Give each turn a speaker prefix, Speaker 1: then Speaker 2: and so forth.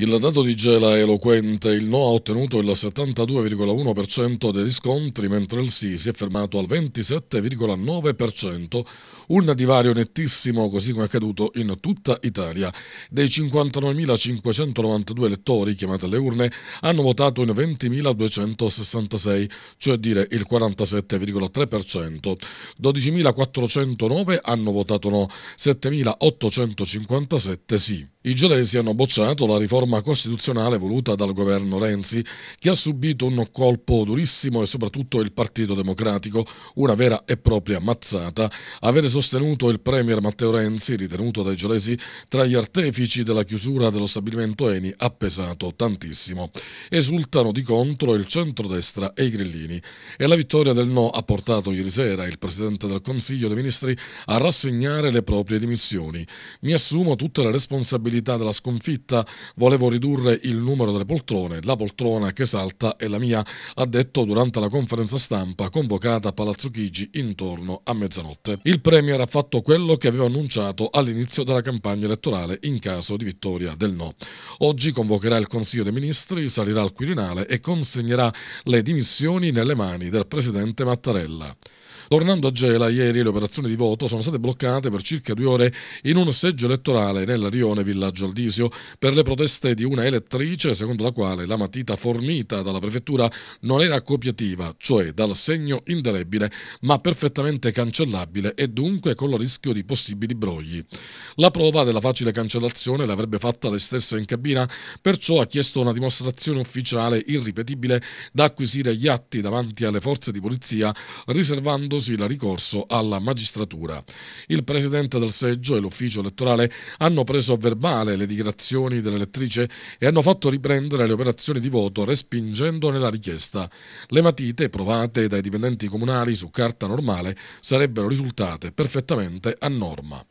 Speaker 1: Il dato di Gela è eloquente, il no ha ottenuto il 72,1% dei riscontri, mentre il sì si è fermato al 27,9%, un divario nettissimo così come è accaduto in tutta Italia. Dei 59.592 elettori chiamati alle urne hanno votato in 20.266, cioè dire il 47,3%, 12.409 hanno votato no, 7.857 sì. I gelesi hanno bocciato la riforma costituzionale voluta dal governo Renzi, che ha subito un colpo durissimo e soprattutto il Partito Democratico, una vera e propria mazzata. Avere sostenuto il premier Matteo Renzi, ritenuto dai gelesi tra gli artefici della chiusura dello stabilimento Eni, ha pesato tantissimo. Esultano di contro il centrodestra e i grillini. E la vittoria del no ha portato ieri sera il Presidente del Consiglio dei Ministri a rassegnare le proprie dimissioni. Mi assumo tutte le responsabilità della sconfitta, volevo ridurre il numero delle poltrone, la poltrona che salta è la mia, ha detto durante la conferenza stampa convocata a Palazzo Chigi intorno a mezzanotte. Il Premier ha fatto quello che aveva annunciato all'inizio della campagna elettorale in caso di vittoria del no. Oggi convocherà il Consiglio dei Ministri, salirà al Quirinale e consegnerà le dimissioni nelle mani del Presidente Mattarella. Tornando a Gela, ieri le operazioni di voto sono state bloccate per circa due ore in un seggio elettorale nel rione Villaggio Aldisio per le proteste di una elettrice secondo la quale la matita fornita dalla prefettura non era copiativa, cioè dal segno indelebile, ma perfettamente cancellabile e dunque con il rischio di possibili brogli. La prova della facile cancellazione l'avrebbe fatta lei stessa in cabina, perciò ha chiesto una dimostrazione ufficiale irripetibile da acquisire gli atti davanti alle forze di polizia, riservando la ricorso alla magistratura. Il presidente del seggio e l'ufficio elettorale hanno preso a verbale le dichiarazioni dell'elettrice e hanno fatto riprendere le operazioni di voto respingendone la richiesta. Le matite provate dai dipendenti comunali su carta normale sarebbero risultate perfettamente a norma.